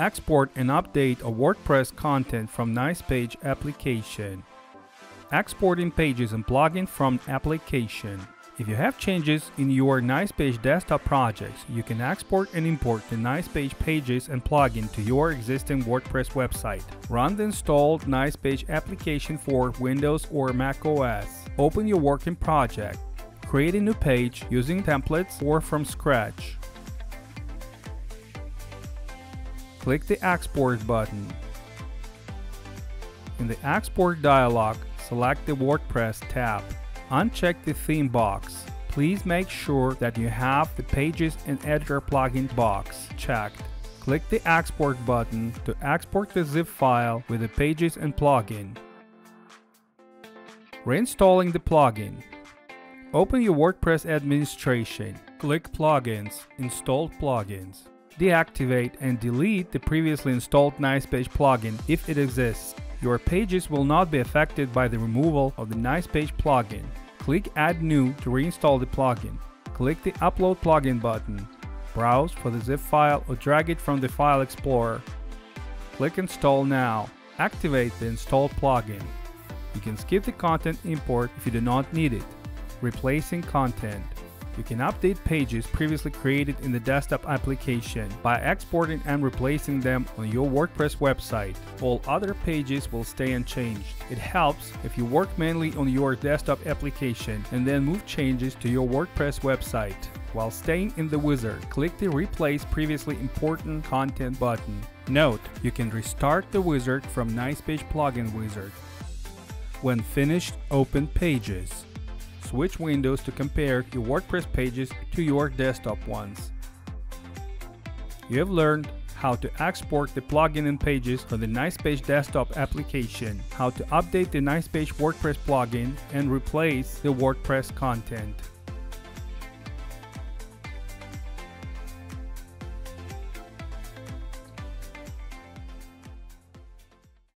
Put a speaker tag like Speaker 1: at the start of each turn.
Speaker 1: Export and update a WordPress content from Nicepage application. Exporting pages and plugin from application. If you have changes in your Nicepage desktop projects, you can export and import the Nicepage pages and plugin to your existing WordPress website. Run the installed Nicepage application for Windows or Mac OS. Open your working project. Create a new page using templates or from scratch. Click the Export button. In the Export dialog, select the WordPress tab. Uncheck the theme box. Please make sure that you have the Pages and Editor plugin box checked. Click the Export button to export the zip file with the pages and plugin. Reinstalling the plugin. Open your WordPress administration. Click Plugins, Install Plugins. Deactivate and delete the previously installed Nicepage plugin if it exists. Your pages will not be affected by the removal of the Nicepage plugin. Click Add New to reinstall the plugin. Click the Upload plugin button. Browse for the zip file or drag it from the File Explorer. Click Install Now. Activate the installed plugin. You can skip the content import if you do not need it. Replacing content. You can update pages previously created in the desktop application by exporting and replacing them on your WordPress website. All other pages will stay unchanged. It helps if you work mainly on your desktop application and then move changes to your WordPress website. While staying in the wizard, click the Replace Previously Imported Content button. Note, you can restart the wizard from Nicepage Plugin Wizard. When finished, open Pages switch windows to compare your WordPress pages to your desktop ones. You have learned how to export the plugin and pages from the Nicepage desktop application, how to update the Nicepage WordPress plugin, and replace the WordPress content.